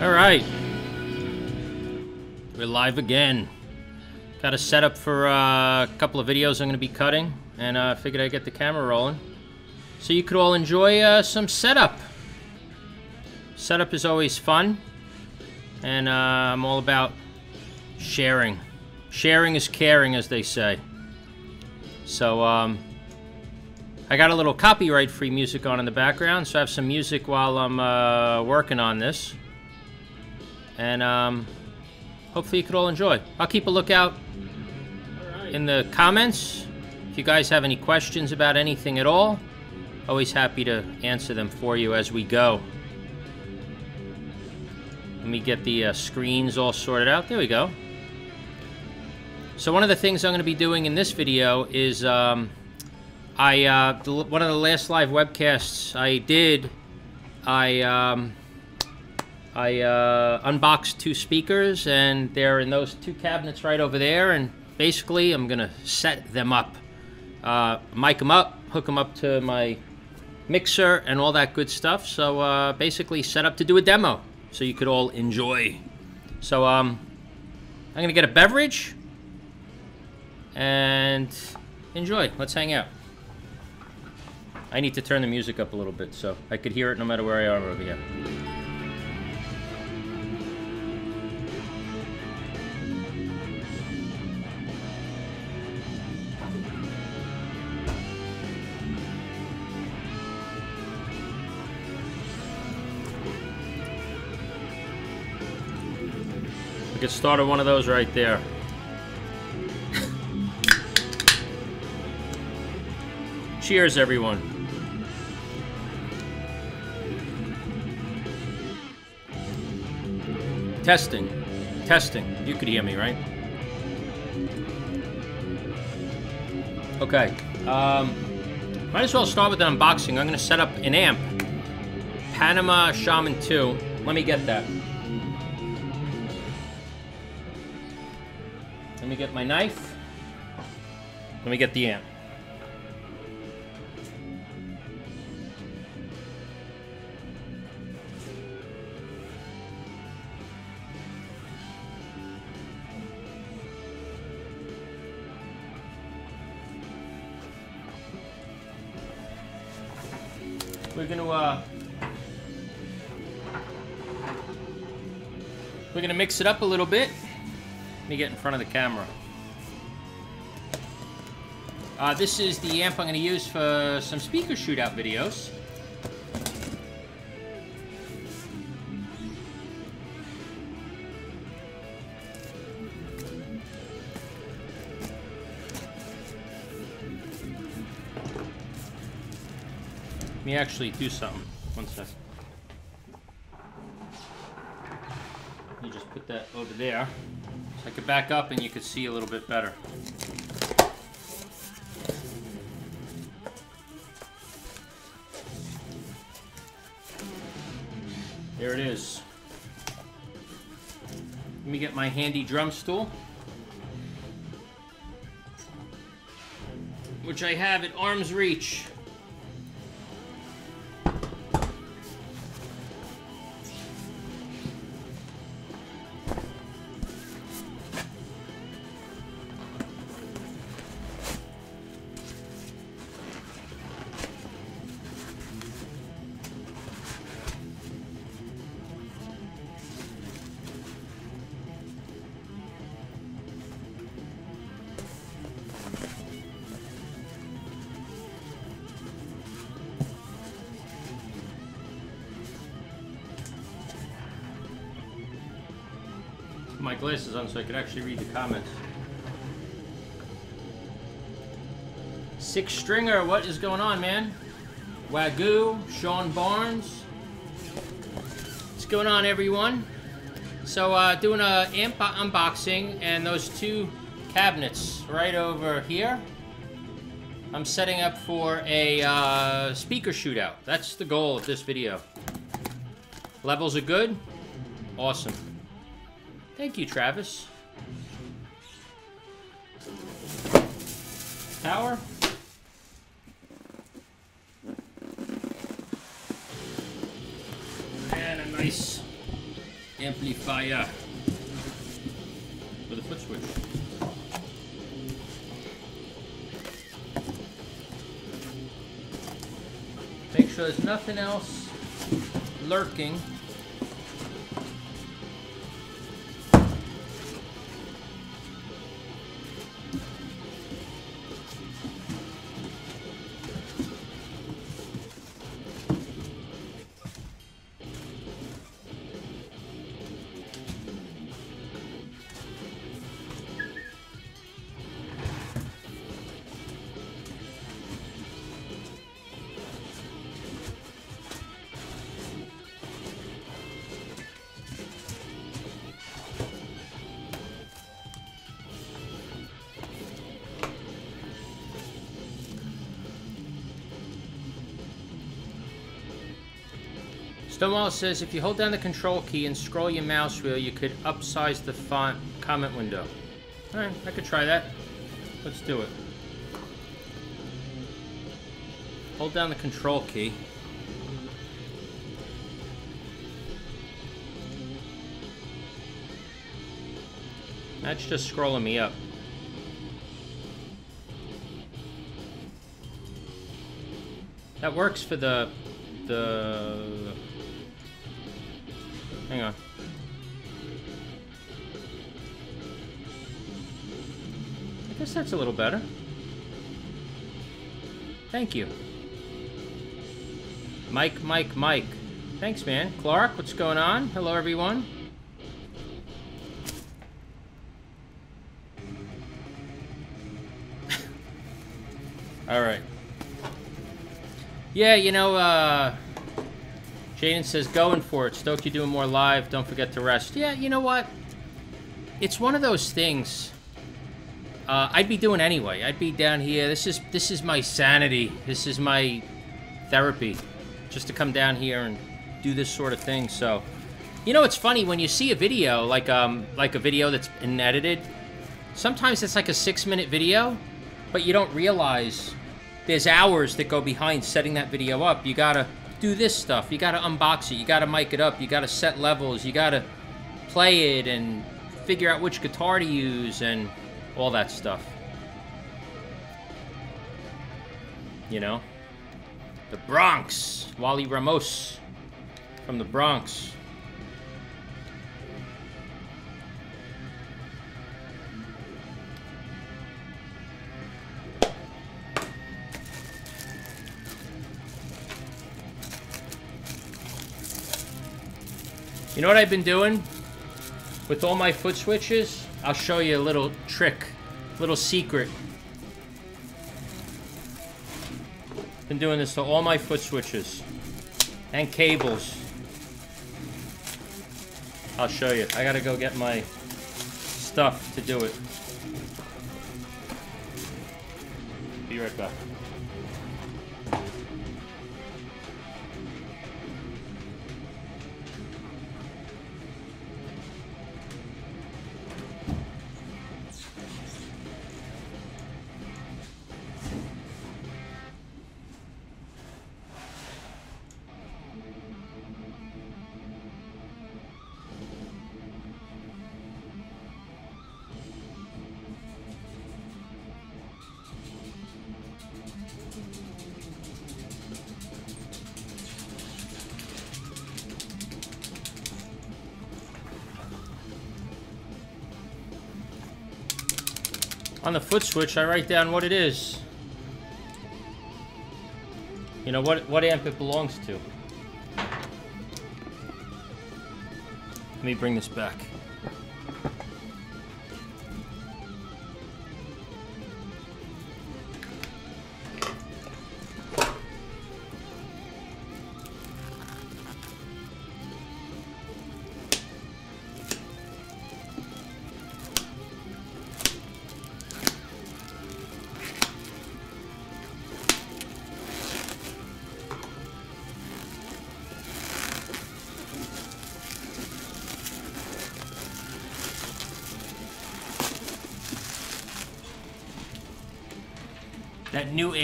All right. We're live again. Got a setup for uh, a couple of videos I'm going to be cutting, and I uh, figured I'd get the camera rolling. So you could all enjoy uh, some setup. Setup is always fun, and uh, I'm all about sharing. Sharing is caring, as they say. So, um, I got a little copyright-free music on in the background, so I have some music while I'm uh, working on this. And um, hopefully you could all enjoy. I'll keep a lookout in the comments. If you guys have any questions about anything at all, always happy to answer them for you as we go. Let me get the uh, screens all sorted out. There we go. So one of the things I'm going to be doing in this video is um, I uh, one of the last live webcasts I did, I um, I uh, unboxed two speakers, and they're in those two cabinets right over there. And basically, I'm gonna set them up, uh, mic them up, hook them up to my mixer, and all that good stuff. So uh, basically, set up to do a demo, so you could all enjoy. So um, I'm gonna get a beverage and enjoy. Let's hang out. I need to turn the music up a little bit so I could hear it no matter where I am over here. Could start one of those right there. Cheers, everyone. Testing. Testing. You could hear me, right? Okay. Um, might as well start with the unboxing. I'm going to set up an amp. Panama Shaman 2. Let me get that. Let me get my knife. Let me get the amp. We're gonna uh, we're gonna mix it up a little bit. Let me get in front of the camera. Uh, this is the amp I'm gonna use for some speaker shootout videos. Let me actually do something. One sec. You just put that over there. I could back up and you could see a little bit better. There it is. Let me get my handy drum stool. Which I have at arm's reach. So I could actually read the comments. Six Stringer, what is going on, man? Wagyu, Sean Barnes. What's going on, everyone? So, uh, doing a amp unboxing, and those two cabinets right over here. I'm setting up for a uh, speaker shootout. That's the goal of this video. Levels are good? Awesome. Thank you, Travis. Power. And a nice amplifier with a foot switch. Make sure there's nothing else lurking. Stonewall says if you hold down the control key and scroll your mouse wheel, you could upsize the font comment window. Alright, I could try that. Let's do it. Hold down the control key. That's just scrolling me up. That works for the the That's a little better. Thank you. Mike, Mike, Mike. Thanks, man. Clark, what's going on? Hello, everyone. All right. Yeah, you know, uh... Jaden says, going for it. Stoked you doing more live. Don't forget to rest. Yeah, you know what? It's one of those things uh, I'd be doing anyway. I'd be down here. This is this is my sanity. This is my therapy. Just to come down here and do this sort of thing. So, you know, it's funny when you see a video like um like a video that's been edited. Sometimes it's like a six-minute video, but you don't realize there's hours that go behind setting that video up. You gotta do this stuff. You gotta unbox it. You gotta mic it up. You gotta set levels. You gotta play it and figure out which guitar to use and all that stuff. You know? The Bronx. Wally Ramos from the Bronx. You know what I've been doing with all my foot switches? I'll show you a little trick, little secret. Been doing this to all my foot switches and cables. I'll show you. I gotta go get my stuff to do it. Be right back. On the foot switch, I write down what it is. You know, what, what amp it belongs to. Let me bring this back.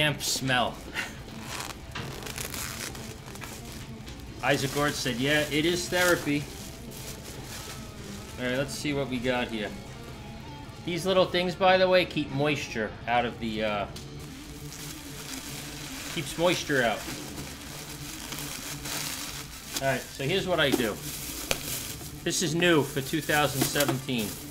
That new amp smell. Isaac Gord said, yeah, it is therapy. Alright, let's see what we got here. These little things, by the way, keep moisture out of the, uh... Keeps moisture out. Alright, so here's what I do. This is new for 2017.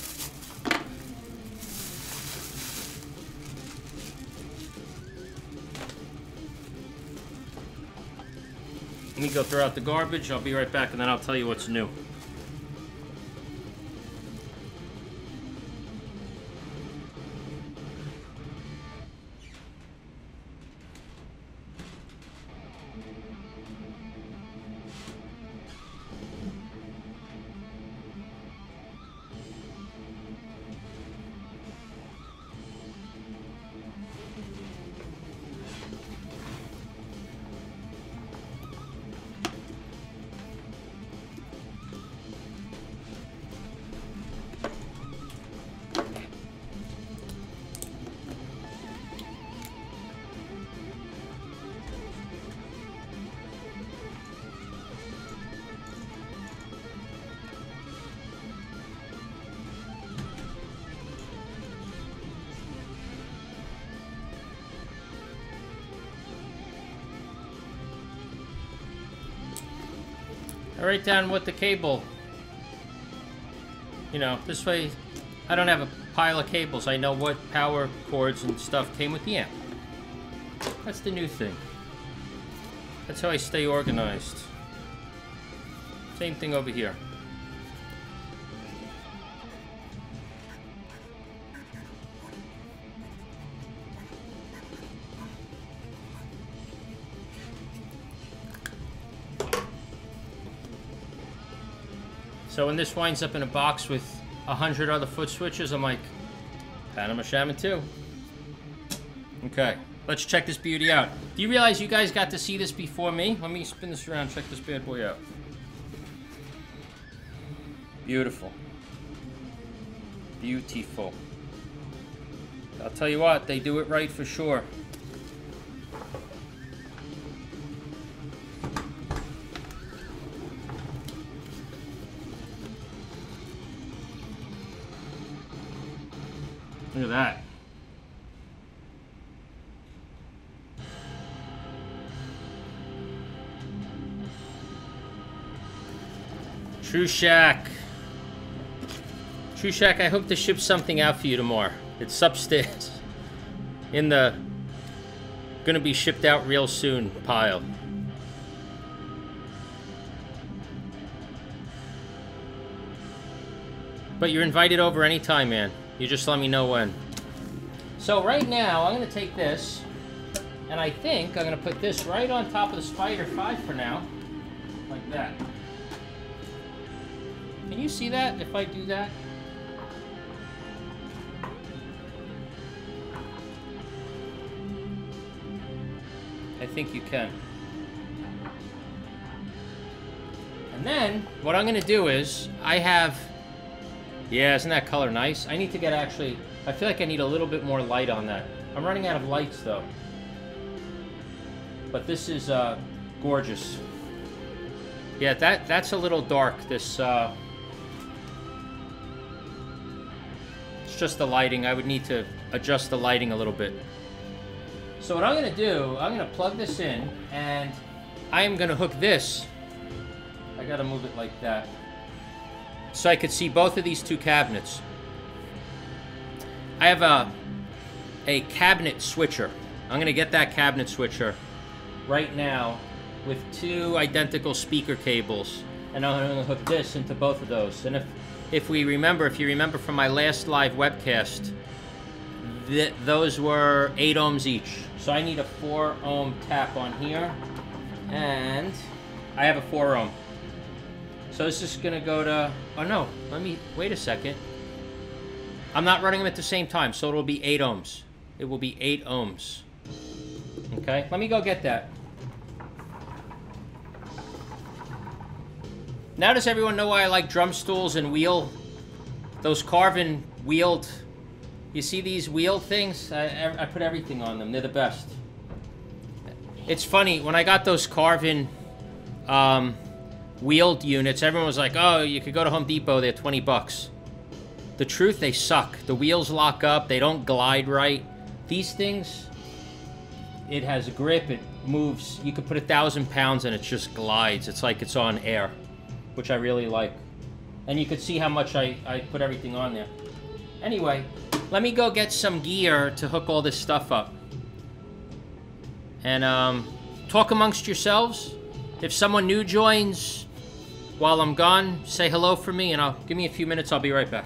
Go throw out the garbage. I'll be right back and then I'll tell you what's new. Write down what the cable, you know, this way I don't have a pile of cables. I know what power cords and stuff came with the amp. That's the new thing. That's how I stay organized. Same thing over here. So when this winds up in a box with a hundred other foot switches, I'm like, Panama Shaman 2. Okay, let's check this beauty out. Do you realize you guys got to see this before me? Let me spin this around, check this bad boy out. Beautiful. Beautiful. I'll tell you what, they do it right for sure. True Shack, I hope to ship something out for you tomorrow. It's upstairs. In the... Gonna be shipped out real soon pile. But you're invited over anytime, man. You just let me know when. So right now, I'm to take this, and I think I'm to put this right on top of the Spider 5 for now. Like that. You see that if I do that? I think you can. And then, what I'm going to do is, I have yeah, isn't that color nice? I need to get actually... I feel like I need a little bit more light on that. I'm running out of lights, though. But this is, uh, gorgeous. Yeah, that that's a little dark, this, uh... It's just the lighting. I would need to adjust the lighting a little bit. So what I'm going to do, I'm going to plug this in, and I am going to hook this. I got to move it like that so I could see both of these two cabinets. I have a, a cabinet switcher. I'm going to get that cabinet switcher right now with two identical speaker cables. And I'm going to hook this into both of those. And if, if we remember, if you remember from my last live webcast, th those were 8 ohms each. So I need a 4 ohm tap on here. And I have a 4 ohm. So this is going to go to... Oh, no. Let me... Wait a second. I'm not running them at the same time, so it'll be 8 ohms. It will be 8 ohms. Okay? Let me go get that. Now does everyone know why I like drum stools and wheel... Those carven wheeled... You see these wheel things? I, I put everything on them. They're the best. It's funny, when I got those carven... Um, wheeled units. Everyone was like, oh, you could go to Home Depot, they're 20 bucks. The truth, they suck. The wheels lock up, they don't glide right. These things, it has a grip, it moves. You could put a thousand pounds and it just glides. It's like it's on air, which I really like. And you could see how much I, I put everything on there. Anyway, let me go get some gear to hook all this stuff up. And um, talk amongst yourselves. If someone new joins while I'm gone, say hello for me and I'll give me a few minutes, I'll be right back.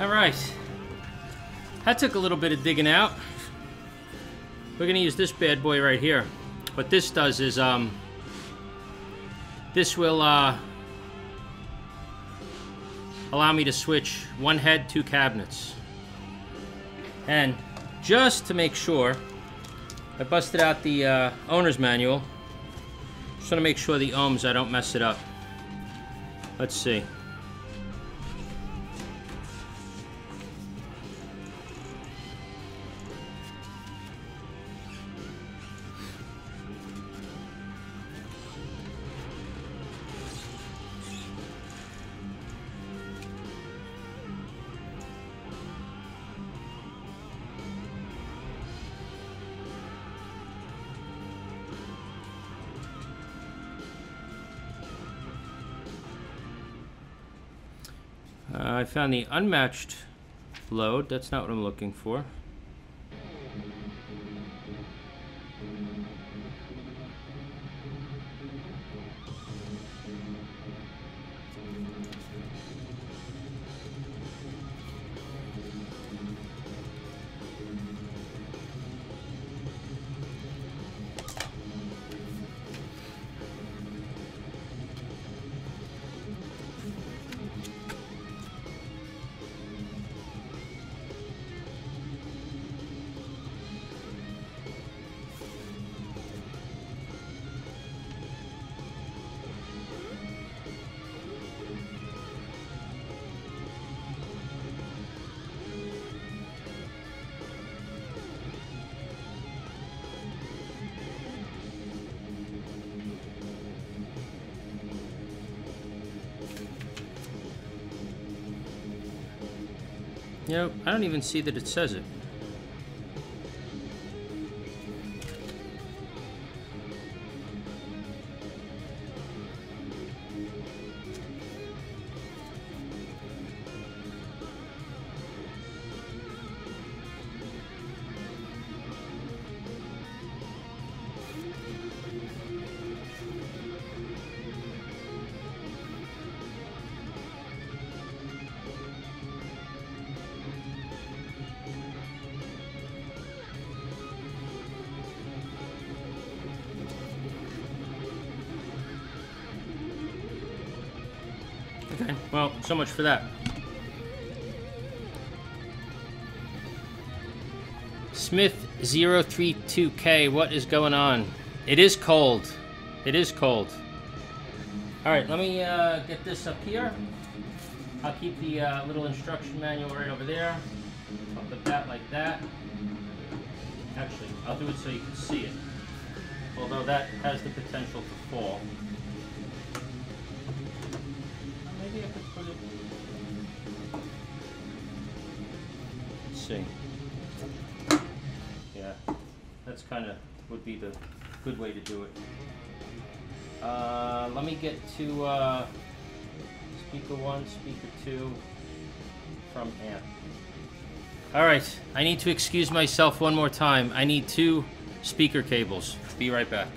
All right. That took a little bit of digging out. We're gonna use this bad boy right here. What this does is, um, this will, uh, allow me to switch one head, two cabinets. And just to make sure, I busted out the uh, owner's manual. Just want to make sure the ohms, I don't mess it up. Let's see. Found the unmatched load. That's not what I'm looking for. Know, I don't even see that it says it. So much for that. Smith032K, what is going on? It is cold. It is cold. Alright, let me uh, get this up here. I'll keep the uh, little instruction manual right over there. I'll put that like that. Actually, I'll do it so you can see it. Although that has the potential to fall. Be the good way to do it. Uh, let me get to uh, speaker one, speaker two from amp. All right, I need to excuse myself one more time. I need two speaker cables. Be right back.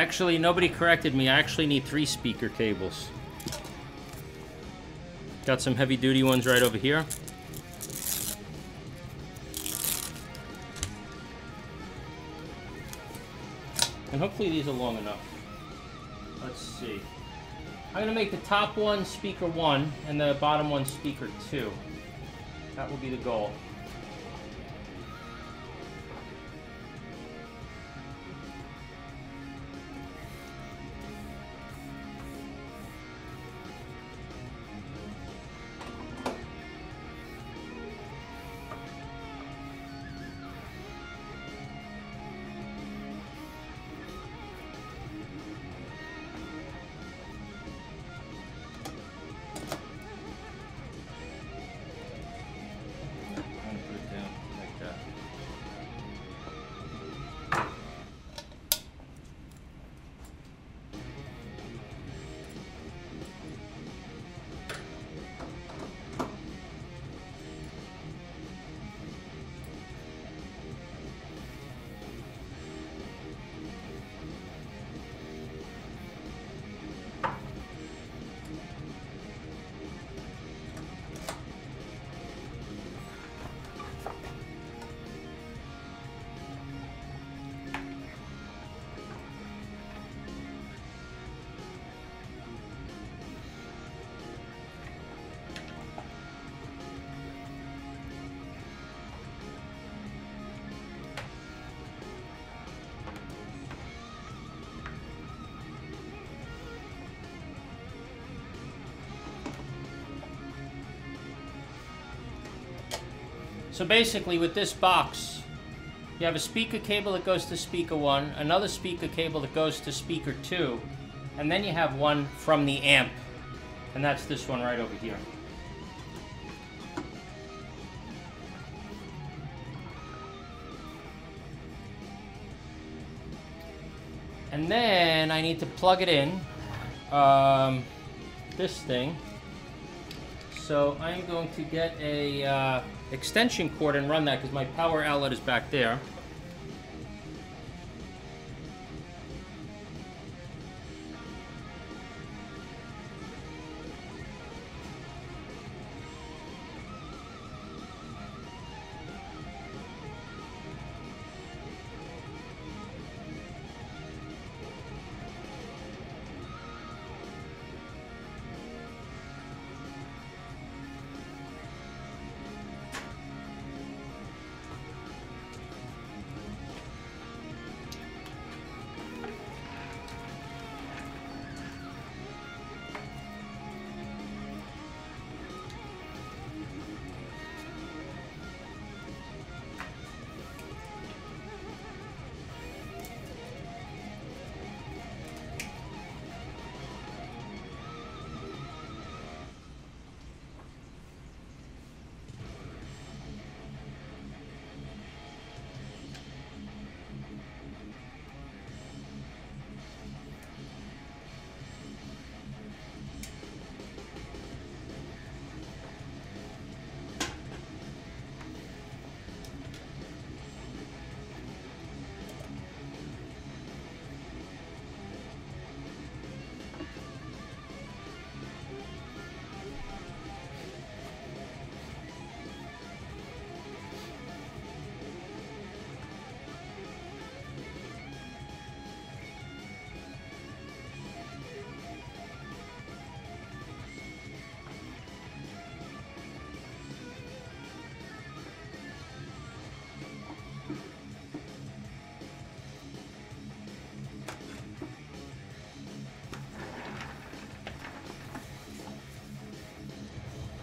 Actually, nobody corrected me. I actually need three speaker cables. Got some heavy duty ones right over here. And hopefully these are long enough. Let's see. I'm gonna make the top one speaker one and the bottom one speaker two. That will be the goal. So basically, with this box, you have a speaker cable that goes to speaker one, another speaker cable that goes to speaker two, and then you have one from the amp, and that's this one right over here. And then I need to plug it in, um, this thing. So I'm going to get a uh, extension cord and run that because my power outlet is back there.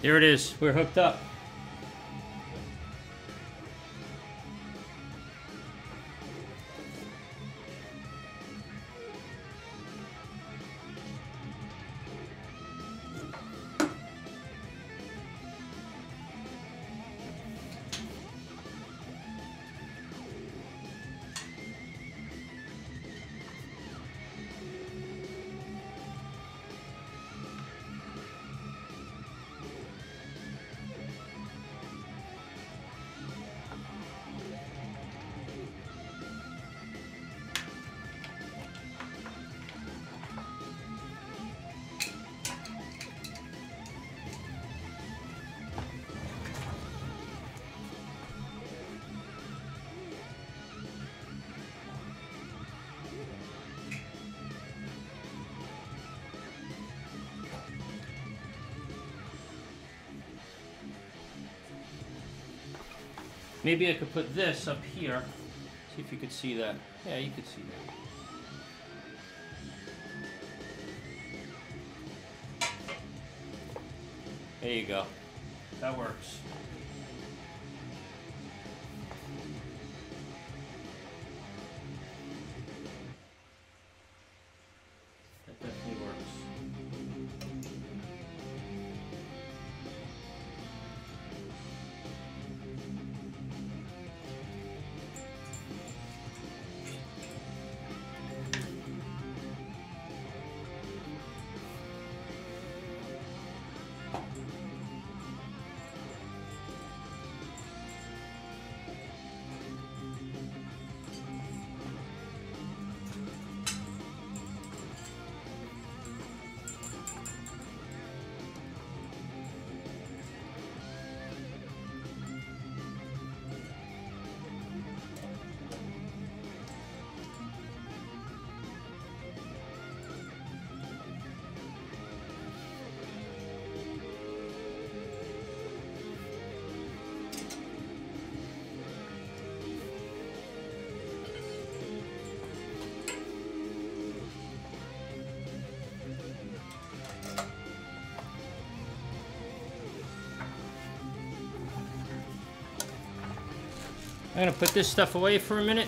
Here it is. We're hooked up. Maybe I could put this up here. See if you could see that. Yeah, you could see that. There you go. That works. I'm gonna put this stuff away for a minute.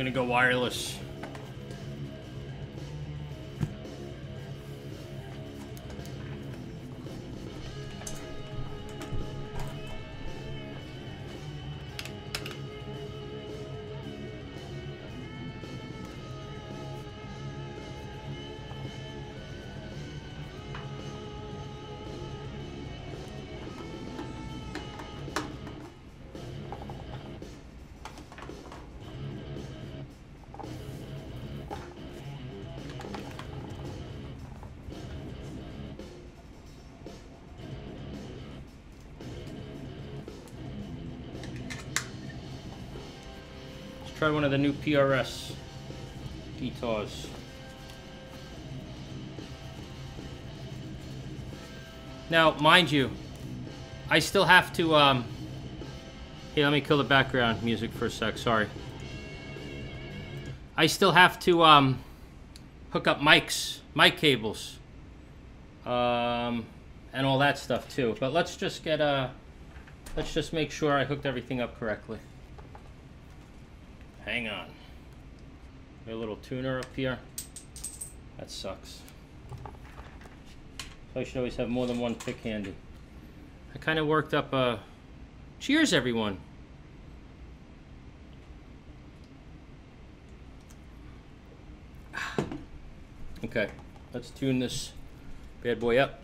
We're gonna go wireless. Try one of the new PRS guitars. Now, mind you, I still have to, um, hey, let me kill the background music for a sec, sorry. I still have to, um, hook up mics, mic cables, um, and all that stuff too. But let's just get, uh, let's just make sure I hooked everything up correctly. Hang on. Got a little tuner up here. That sucks. So I should always have more than one pick handy. I kind of worked up a... Cheers, everyone. Okay, let's tune this bad boy up.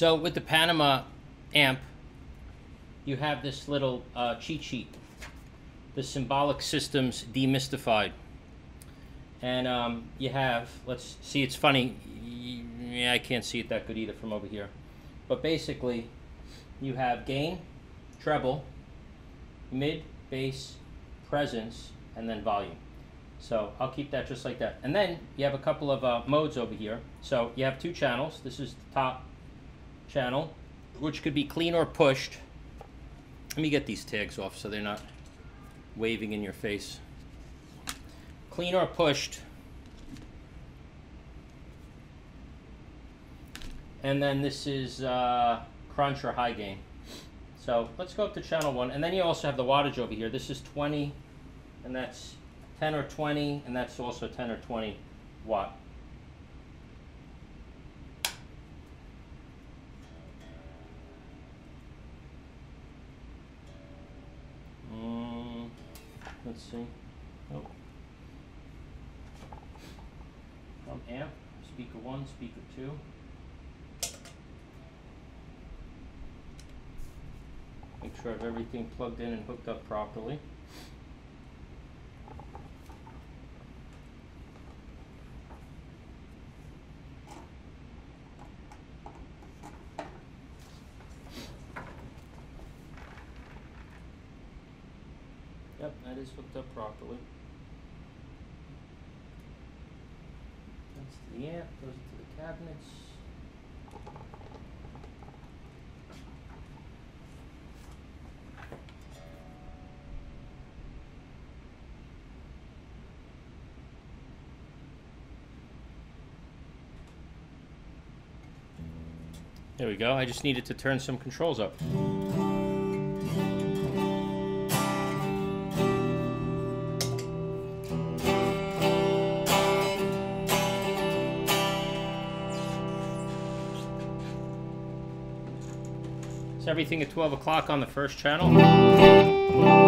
So with the Panama amp, you have this little uh, cheat sheet, the symbolic systems demystified. And um, you have, let's see, it's funny. Yeah, I can't see it that good either from over here. But basically, you have gain, treble, mid, bass, presence, and then volume. So I'll keep that just like that. And then you have a couple of uh, modes over here. So you have two channels. This is the top channel, which could be clean or pushed. Let me get these tags off so they're not waving in your face. Clean or pushed. And then this is uh, crunch or high gain. So let's go up to channel one. And then you also have the wattage over here. This is 20, and that's 10 or 20, and that's also 10 or 20 watt. Let's see. Oh. From amp, speaker one, speaker two. Make sure I have everything plugged in and hooked up properly. Yep, that is hooked up properly. That's to the amp, goes to the cabinets. There we go. I just needed to turn some controls up. It's everything at 12 o'clock on the first channel.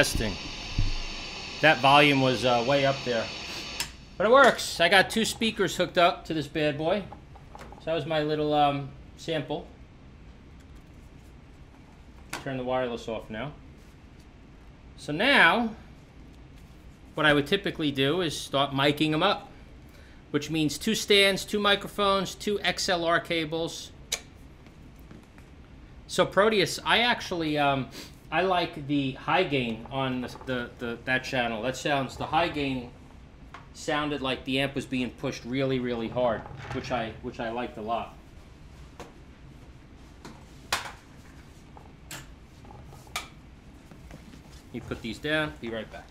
Testing. That volume was uh, way up there. But it works. I got two speakers hooked up to this bad boy. So that was my little um, sample. Turn the wireless off now. So now, what I would typically do is start miking them up, which means two stands, two microphones, two XLR cables. So Proteus, I actually, um, I like the high gain on the, the, the, that channel. That sounds, the high gain sounded like the amp was being pushed really, really hard, which I, which I liked a lot. You put these down, be right back.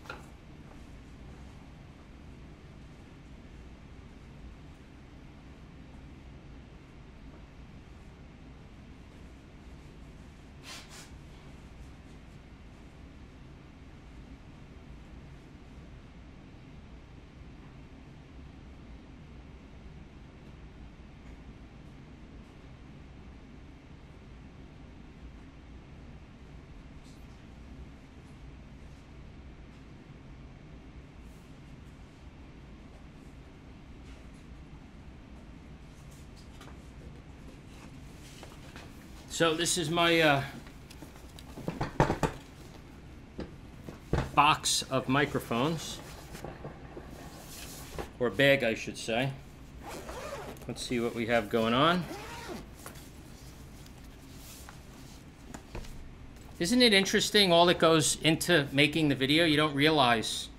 So this is my uh, box of microphones, or bag I should say. Let's see what we have going on. Isn't it interesting all that goes into making the video? You don't realize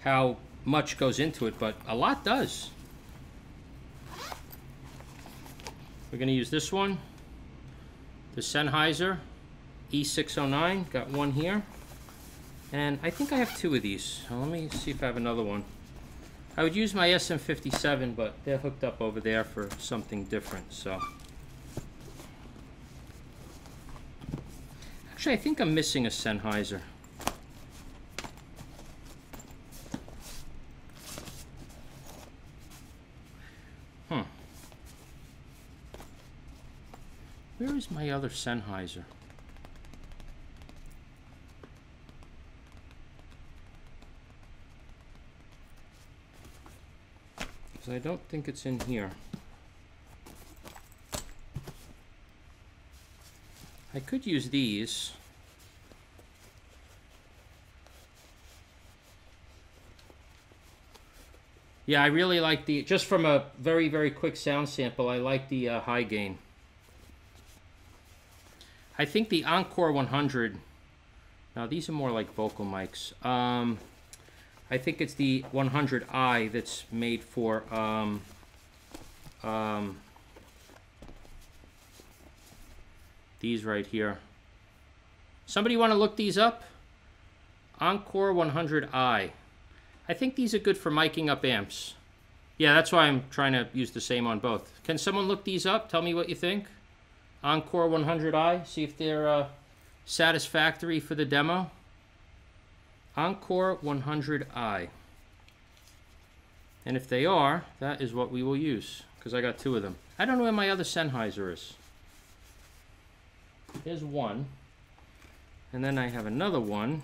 how much goes into it, but a lot does. We're going to use this one the Sennheiser E609, got one here. And I think I have two of these. So let me see if I have another one. I would use my SM57, but they're hooked up over there for something different, so. Actually, I think I'm missing a Sennheiser. My other Sennheiser? Because I don't think it's in here. I could use these. Yeah, I really like the, just from a very, very quick sound sample, I like the uh, high gain. I think the Encore 100, now these are more like vocal mics. Um, I think it's the 100i that's made for um, um, these right here. Somebody want to look these up? Encore 100i. I think these are good for miking up amps. Yeah, that's why I'm trying to use the same on both. Can someone look these up? Tell me what you think. Encore 100i, see if they're uh, satisfactory for the demo. Encore 100i. And if they are, that is what we will use, because I got two of them. I don't know where my other Sennheiser is. Here's one. And then I have another one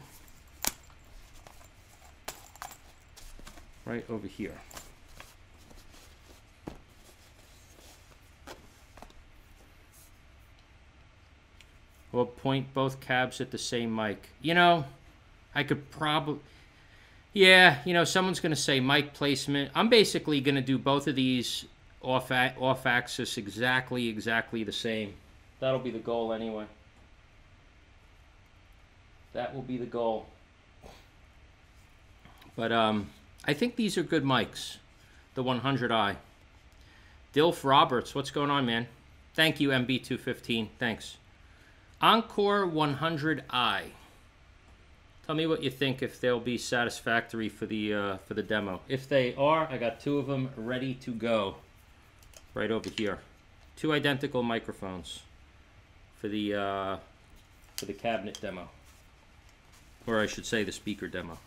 right over here. We'll point both cabs at the same mic. You know, I could probably... Yeah, you know, someone's going to say mic placement. I'm basically going to do both of these off, off axis exactly, exactly the same. That'll be the goal anyway. That will be the goal. But um, I think these are good mics, the 100i. Dilf Roberts, what's going on, man? Thank you, MB215. Thanks. Encore 100i. Tell me what you think if they'll be satisfactory for the uh, for the demo. If they are, I got two of them ready to go. Right over here. Two identical microphones for the uh, for the cabinet demo. Or I should say the speaker demo.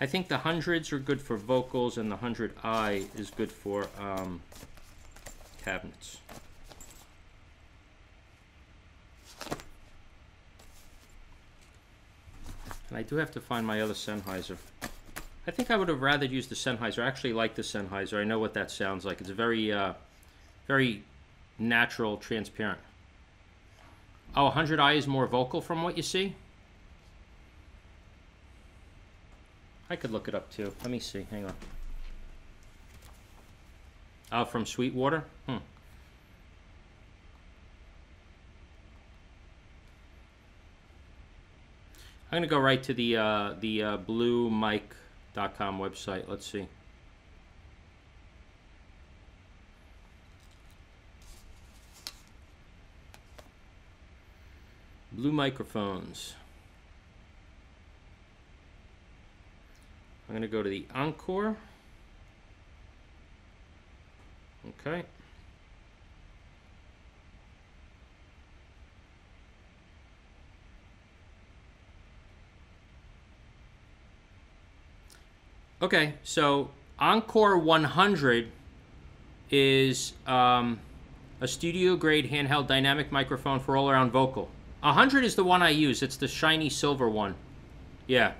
I think the hundreds are good for vocals and the 100i is good for um, cabinets. And I do have to find my other Sennheiser. I think I would have rather used the Sennheiser. I actually like the Sennheiser. I know what that sounds like. It's very, uh, very natural, transparent. Oh, 100i is more vocal from what you see? I could look it up too. Let me see. Hang on. Oh, from Sweetwater? Hmm. I'm going to go right to the uh, the uh, bluemic.com website. Let's see. Blue microphones. I'm going to go to the Encore. Okay. Okay, so Encore 100 is um, a studio grade handheld dynamic microphone for all around vocal. 100 is the one I use, it's the shiny silver one. Yeah.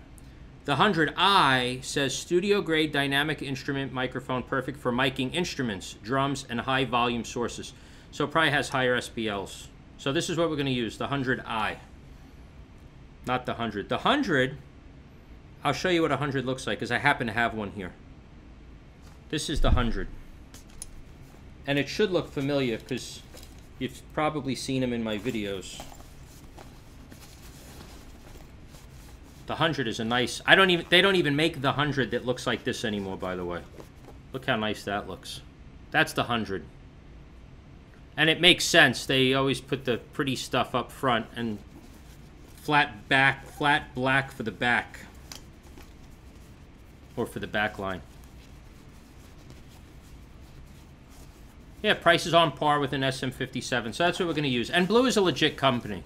The 100i says studio grade dynamic instrument microphone perfect for miking instruments, drums, and high volume sources. So it probably has higher SPLs. So this is what we're going to use, the 100i. Not the 100. The 100, I'll show you what a 100 looks like because I happen to have one here. This is the 100. And it should look familiar because you've probably seen them in my videos. The 100 is a nice... I don't even... They don't even make the 100 that looks like this anymore, by the way. Look how nice that looks. That's the 100. And it makes sense. They always put the pretty stuff up front and flat back, flat black for the back. Or for the back line. Yeah, price is on par with an SM57, so that's what we're going to use. And Blue is a legit company.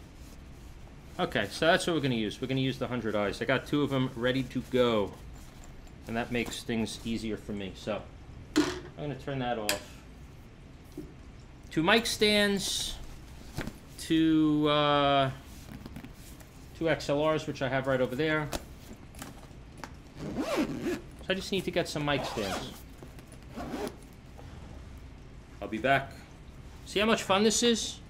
Okay, so that's what we're going to use. We're going to use the 100 eyes. I got two of them ready to go. And that makes things easier for me. So, I'm going to turn that off. Two mic stands. Two, uh, two XLRs, which I have right over there. So I just need to get some mic stands. I'll be back. See how much fun this is?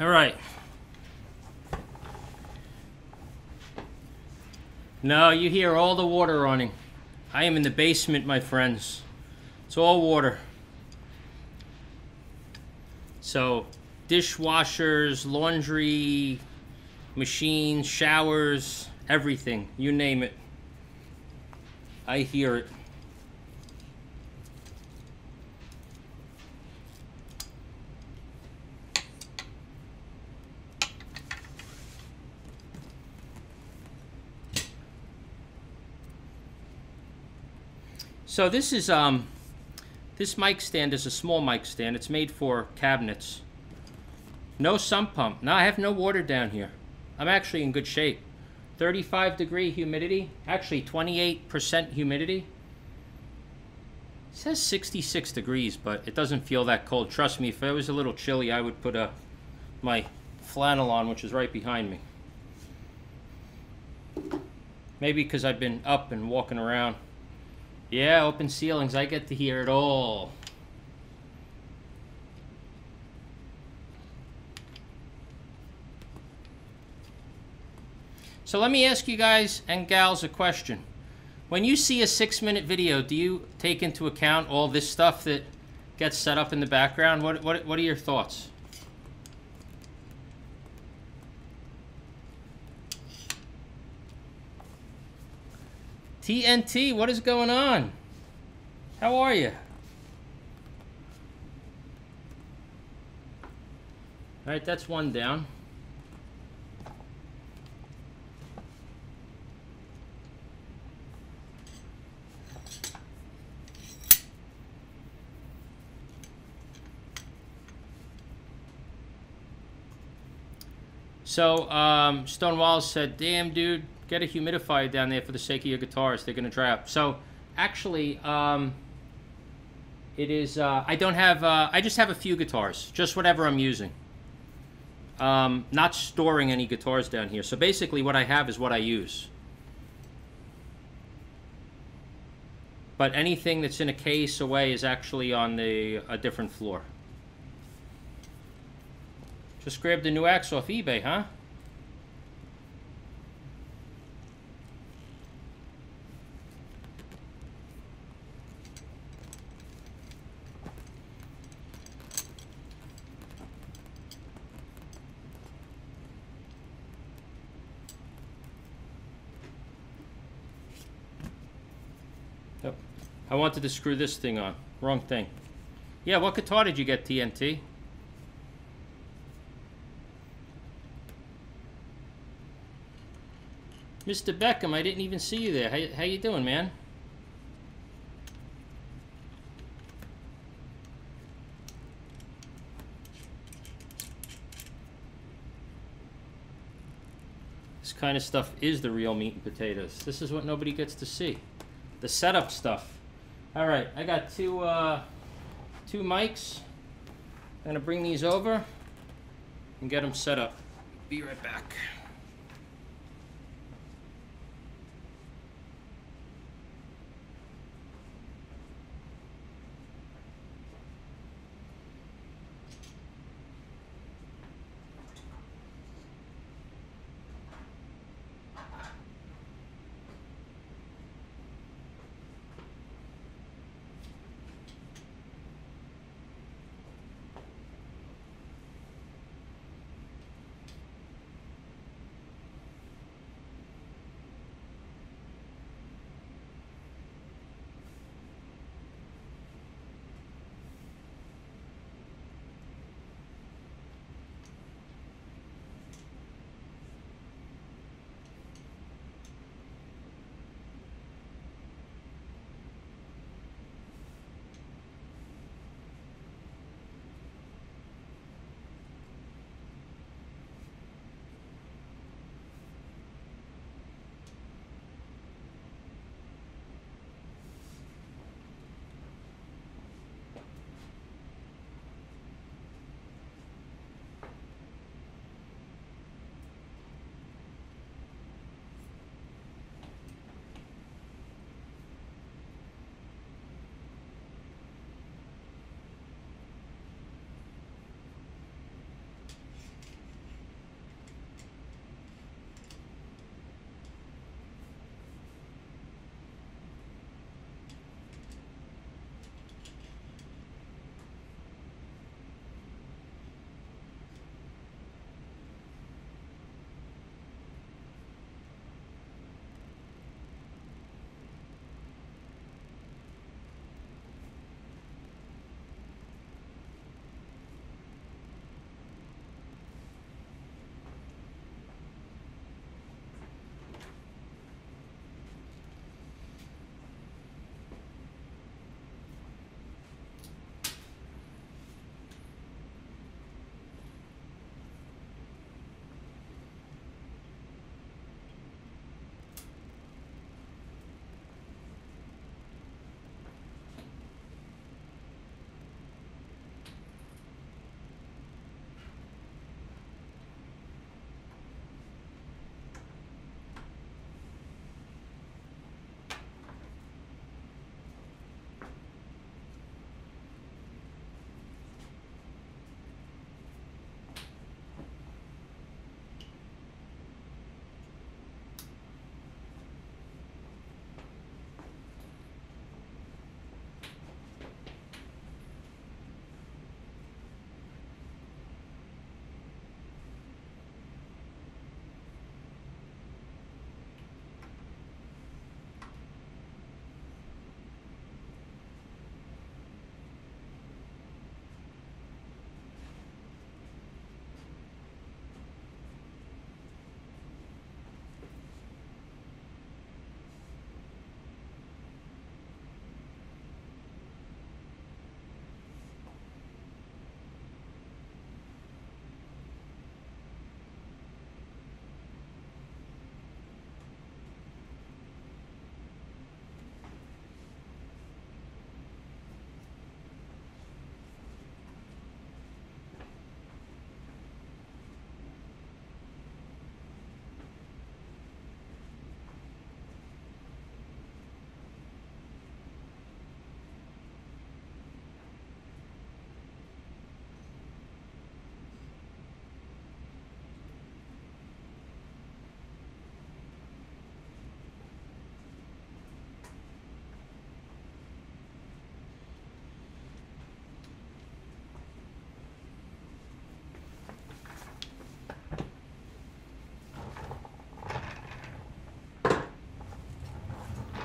All right. No, you hear all the water running. I am in the basement, my friends. It's all water. So, dishwashers, laundry machines, showers, everything, you name it. I hear it. So this is um, this mic stand is a small mic stand. It's made for cabinets. No sump pump. Now I have no water down here. I'm actually in good shape. 35 degree humidity. Actually 28% humidity. It says 66 degrees, but it doesn't feel that cold. Trust me, if it was a little chilly, I would put a, my flannel on, which is right behind me. Maybe because I've been up and walking around. Yeah, open ceilings. I get to hear it all. So let me ask you guys and gals a question. When you see a six minute video, do you take into account all this stuff that gets set up in the background? What, what, what are your thoughts? TNT, what is going on? How are you? All right, that's one down. So, um, Stonewall said, damn, dude, get a humidifier down there for the sake of your guitars. They're going to dry up. So, actually, um, it is, uh, I don't have, uh, I just have a few guitars, just whatever I'm using. Um, not storing any guitars down here. So basically what I have is what I use. But anything that's in a case away is actually on the a different floor. Just grabbed the new axe off eBay, huh? I wanted to screw this thing on. Wrong thing. Yeah, what guitar did you get, TNT? Mr. Beckham, I didn't even see you there. How, how you doing, man? This kind of stuff is the real meat and potatoes. This is what nobody gets to see. The setup stuff. All right, I got two, uh, two mics. I'm gonna bring these over and get them set up. Be right back.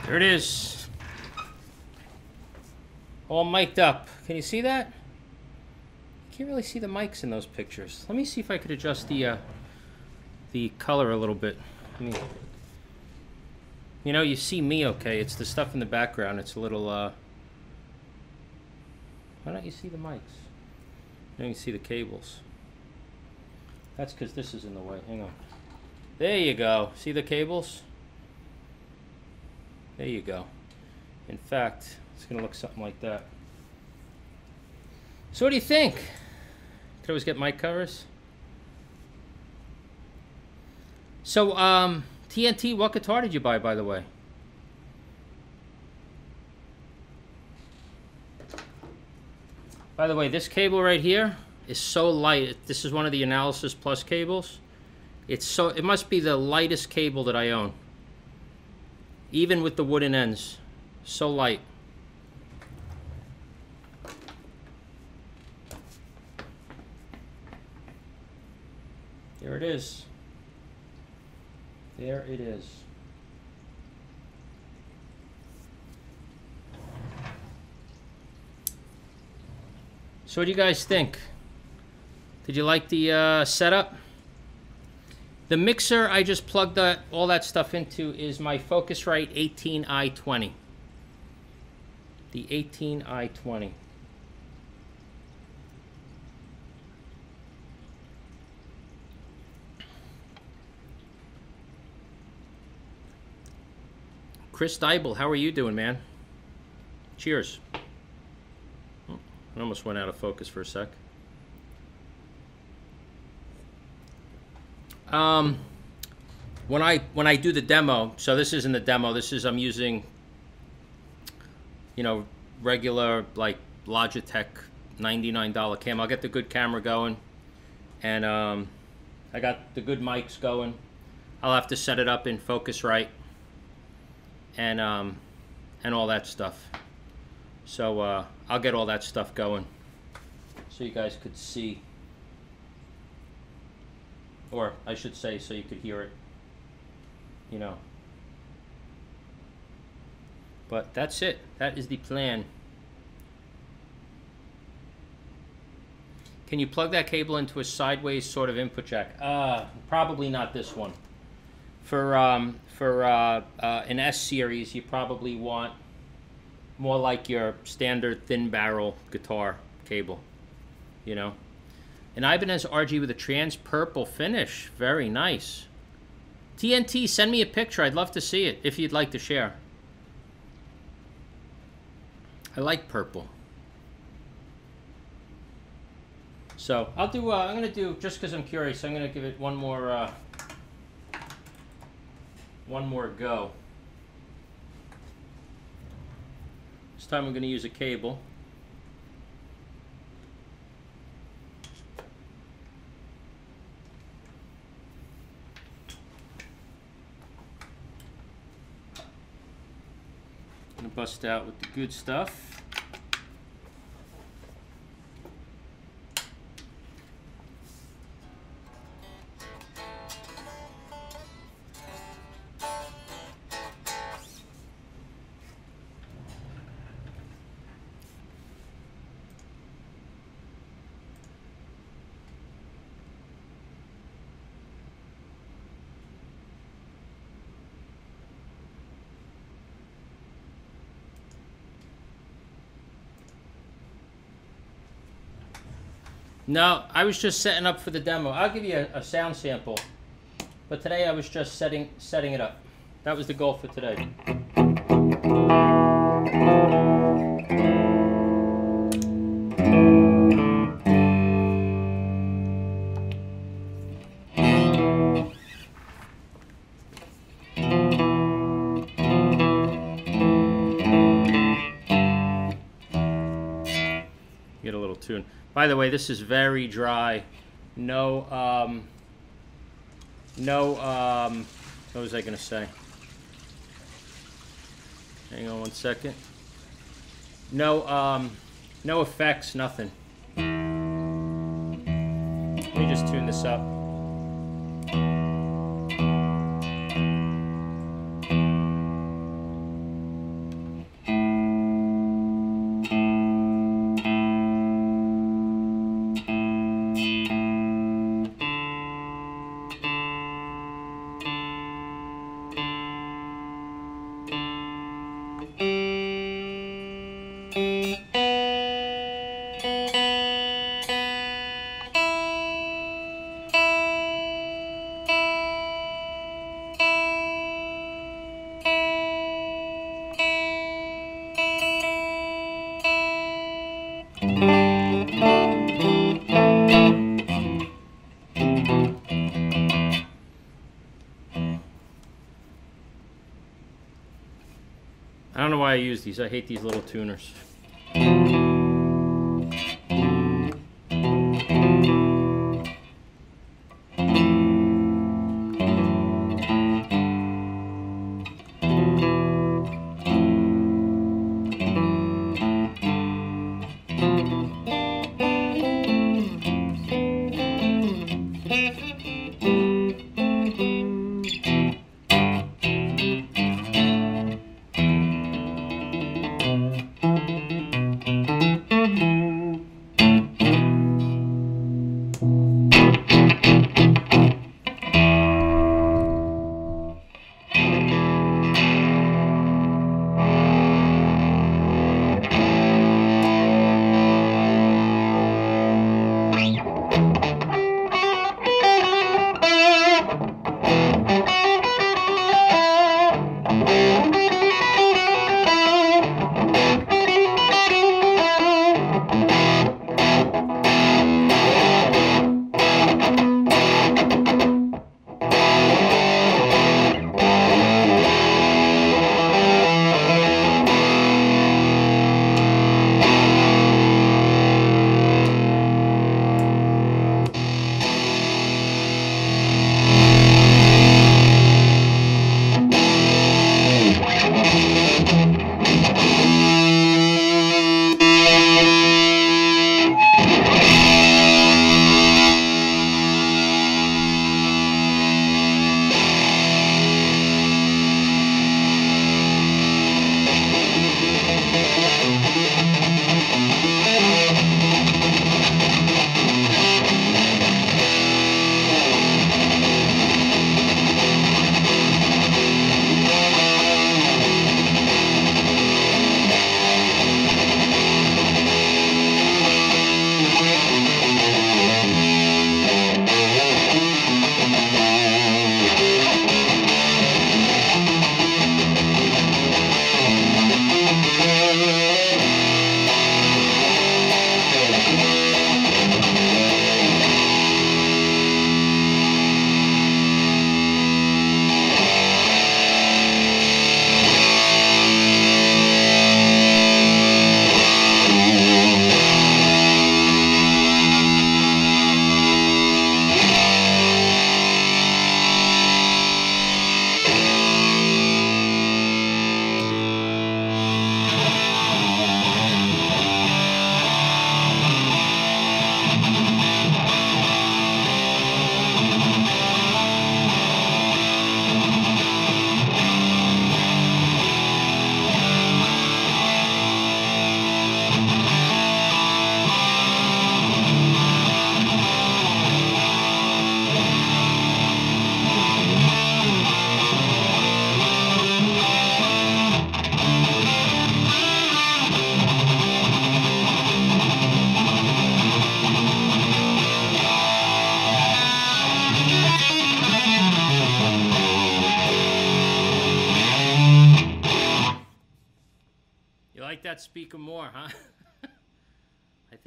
There it is. All mic'd up. Can you see that? Can't really see the mics in those pictures. Let me see if I could adjust the uh, the color a little bit. I mean, you know, you see me okay. It's the stuff in the background. It's a little. Uh, why don't you see the mics? Now you see the cables. That's because this is in the way. Hang on. There you go. See the cables? There you go. In fact, it's going to look something like that. So what do you think? Could always get mic covers. So, um, TNT, what guitar did you buy, by the way? By the way, this cable right here is so light. This is one of the Analysis Plus cables. It's so, it must be the lightest cable that I own. Even with the wooden ends. So light. There it is. There it is. So what do you guys think? Did you like the uh, setup? The mixer I just plugged all that stuff into is my Focusrite 18i20. The 18i20. Chris Dybel, how are you doing, man? Cheers. Oh, I almost went out of focus for a sec. Um, when I when I do the demo, so this isn't the demo. This is I'm using, you know, regular like Logitech $99 cam. I'll get the good camera going, and um, I got the good mics going. I'll have to set it up in Focusrite, and um, and all that stuff. So uh, I'll get all that stuff going, so you guys could see or I should say so you could hear it, you know. But that's it. That is the plan. Can you plug that cable into a sideways sort of input jack? Uh, probably not this one. For, um, for uh, uh, an S series, you probably want more like your standard thin barrel guitar cable, you know. An Ibanez RG with a trans purple finish. Very nice. TNT, send me a picture. I'd love to see it if you'd like to share. I like purple. So I'll do, uh, I'm going to do, just because I'm curious, I'm going to give it one more, uh, one more go. This time I'm going to use a cable. Bust out with the good stuff. No, I was just setting up for the demo. I'll give you a, a, sound sample. But today I was just setting setting it up. That was the goal for today. By the way, this is very dry. No, um, no, um, what was I going to say? Hang on one second. No, um, no effects, nothing. Let me just tune this up. I hate these little tuners.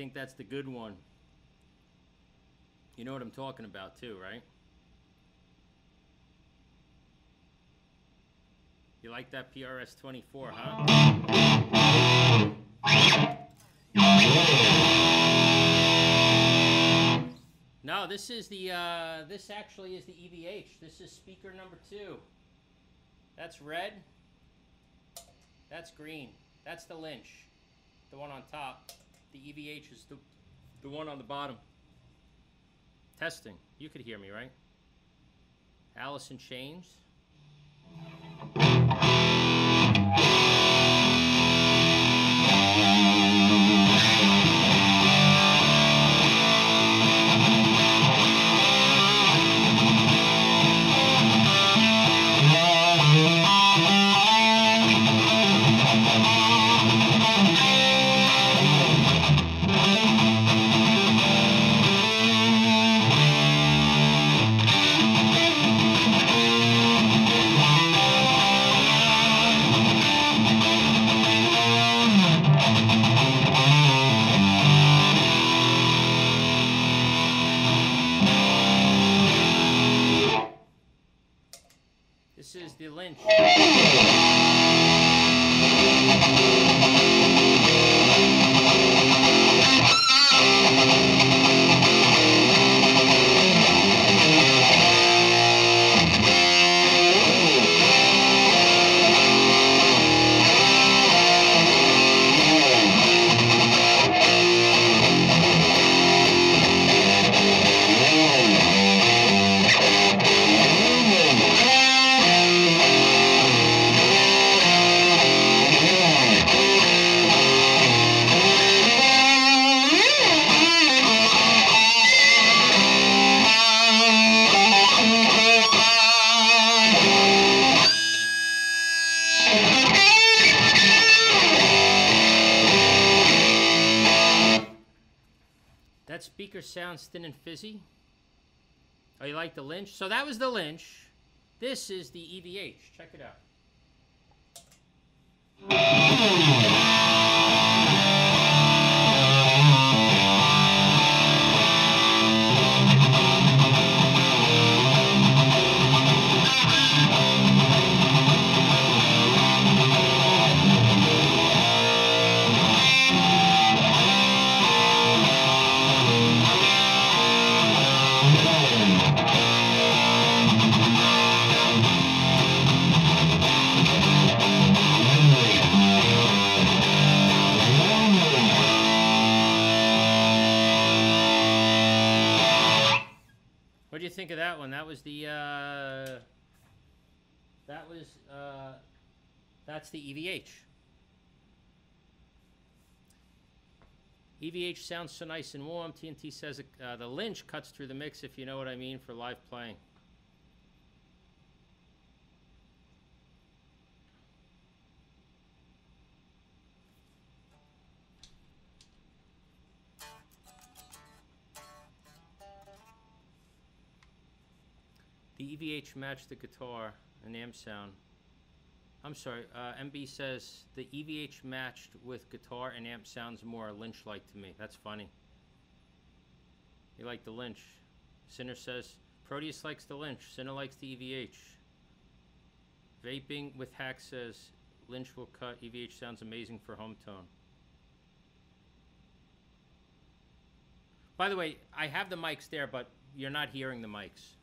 Think that's the good one. You know what I'm talking about too, right? You like that PRS 24, huh? No, this is the, uh, this actually is the EVH. This is speaker number two. That's red. That's green. That's the Lynch. The one on top. The EVH is the, the one on the bottom. Testing. You could hear me, right? Allison in thin and fizzy. Oh, you like the Lynch? So that was the Lynch. This is the EVH. Check it out. Think of that one? That was the uh, that was uh, that's the EVH. EVH sounds so nice and warm. TNT says uh, the Lynch cuts through the mix, if you know what I mean, for live playing. The EVH matched the guitar and amp sound. I'm sorry, uh, MB says the EVH matched with guitar and amp sounds more Lynch-like to me. That's funny. You like the Lynch. Sinner says, Proteus likes the Lynch. Sinner likes the EVH. Vaping with Hack says, Lynch will cut. EVH sounds amazing for home tone. By the way, I have the mics there, but you're not hearing the mics.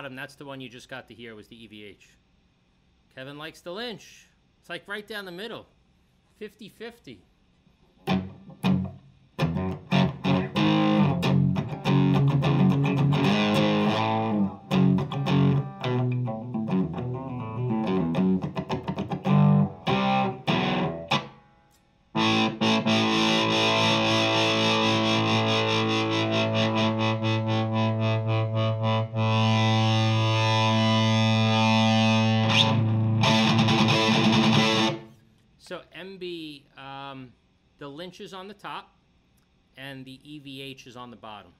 Bottom. That's the one you just got to hear was the EVH. Kevin likes the Lynch. It's like right down the middle. 50-50. Is on the top, and the EVH is on the bottom.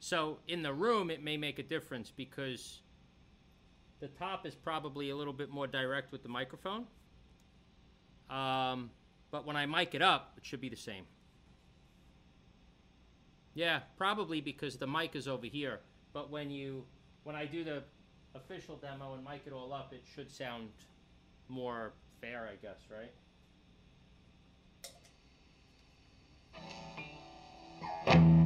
So in the room, it may make a difference because the top is probably a little bit more direct with the microphone. Um, but when I mic it up, it should be the same. Yeah, probably because the mic is over here. But when you, when I do the official demo and mic it all up, it should sound more fair, I guess, right? The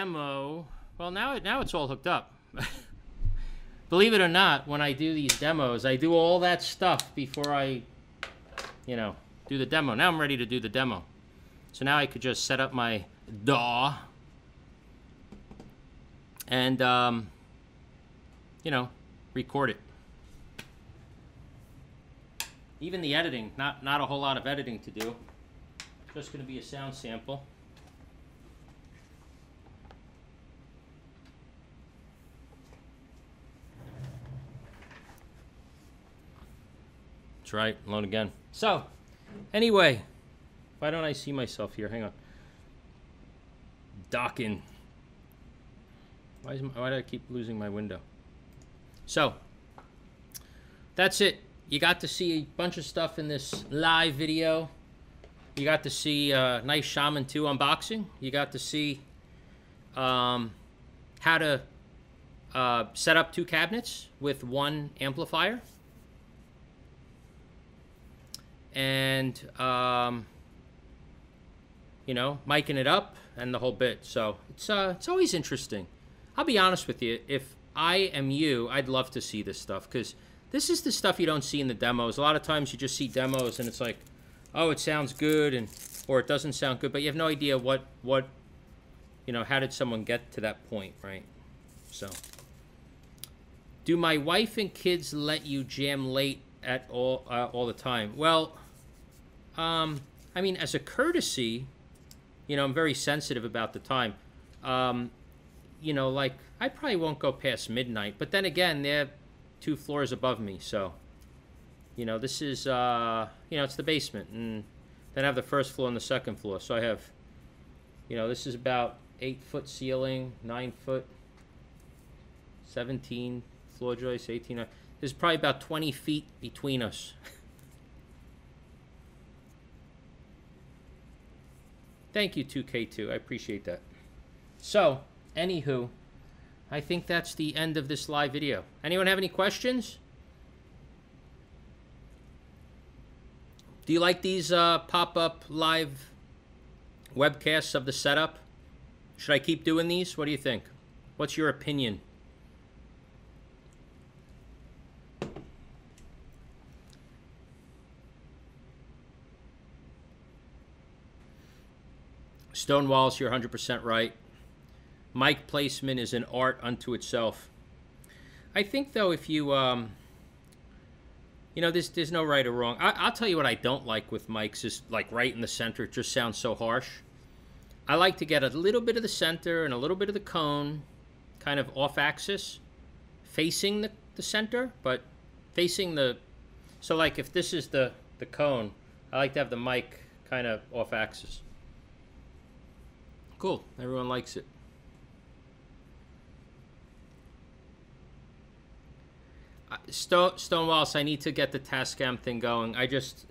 demo. Well, now it now it's all hooked up. Believe it or not, when I do these demos, I do all that stuff before I, you know, do the demo. Now I'm ready to do the demo. So now I could just set up my DAW and, um, you know, record it. Even the editing, not not a whole lot of editing to do. Just going to be a sound sample. That's right, load again. So, anyway, why don't I see myself here? Hang on. Docking. Why, is why do I keep losing my window? So, that's it. You got to see a bunch of stuff in this live video. You got to see uh, nice Shaman 2 unboxing. You got to see um, how to uh, set up two cabinets with one amplifier and um, you know, miking it up and the whole bit. So it's uh, it's always interesting. I'll be honest with you. If I am you, I'd love to see this stuff because this is the stuff you don't see in the demos. A lot of times you just see demos and it's like, oh, it sounds good, and or it doesn't sound good, but you have no idea what what you know. How did someone get to that point, right? So. Do my wife and kids let you jam late at all uh, all the time? Well, um, I mean, as a courtesy, you know, I'm very sensitive about the time. Um, you know, like I probably won't go past midnight, but then again, they're two floors above me, so you know, this is uh, you know, it's the basement, and then I have the first floor and the second floor, so I have, you know, this is about eight foot ceiling, nine foot, seventeen floor joists, eighteen. There's probably about twenty feet between us. Thank you, 2K2. I appreciate that. So, anywho, I think that's the end of this live video. Anyone have any questions? Do you like these uh, pop-up live webcasts of the setup? Should I keep doing these? What do you think? What's your opinion? Stonewalls, you're 100% right. Mic placement is an art unto itself. I think, though, if you, um, you know, there's, there's no right or wrong. I, will tell you what I don't like with mics is like right in the center. It just sounds so harsh. I like to get a little bit of the center and a little bit of the cone kind of off axis facing the, the center, but facing the, so like if this is the, the cone, I like to have the mic kind of off axis. Cool. Everyone likes it. Stone Stonewalls, I need to get the Tascam thing going. I just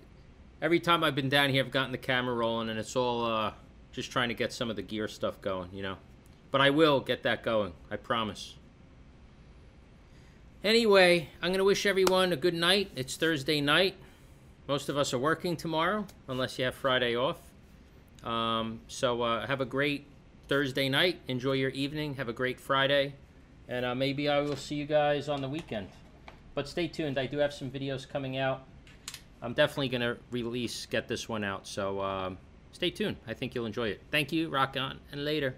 every time I've been down here, I've gotten the camera rolling, and it's all uh, just trying to get some of the gear stuff going. You know, But I will get that going. I promise. Anyway, I'm going to wish everyone a good night. It's Thursday night. Most of us are working tomorrow, unless you have Friday off. Um, so uh, have a great Thursday night. Enjoy your evening. Have a great Friday. And uh, maybe I will see you guys on the weekend. But stay tuned. I do have some videos coming out. I'm definitely going to release, get this one out. So um, stay tuned. I think you'll enjoy it. Thank you. Rock on. And later.